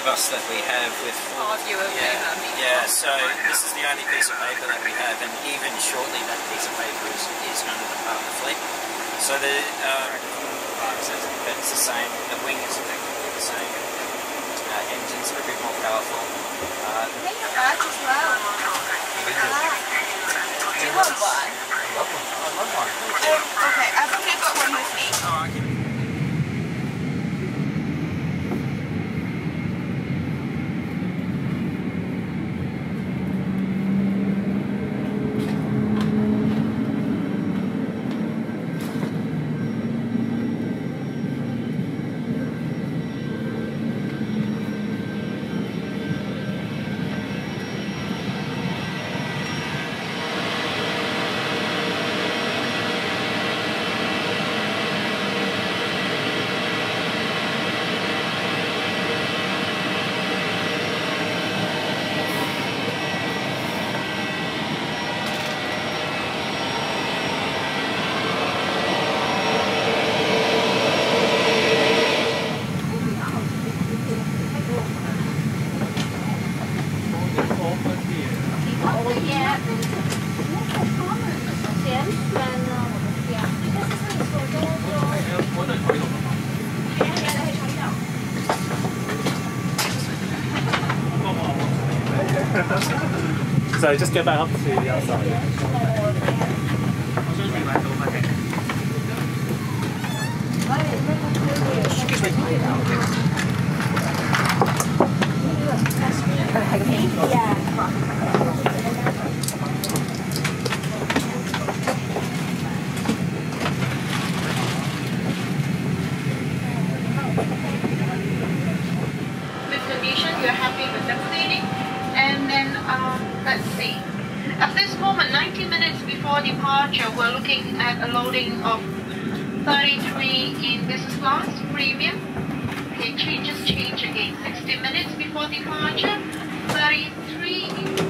Airbus that we have with Oh, you were yeah, yeah. So this is the only piece of paper that we have, and even shortly that piece of paper is, is going to depart the fleet. So the um, but it's the same. The wing is effectively the same. Uh, engines are a bit more powerful. Uh, They have as well. Do you want one? I love one. I love Um, okay, I've only got one with me. So just go back up to the outside. with 33 in business class, premium. Okay, change again. 60 minutes before departure, 33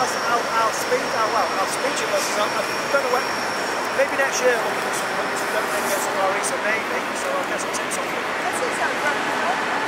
I'll our speed, our, well, our speediness is, I don't know what, maybe next year we'll do some. we don't make it to RE, so maybe, so I guess I'll take something.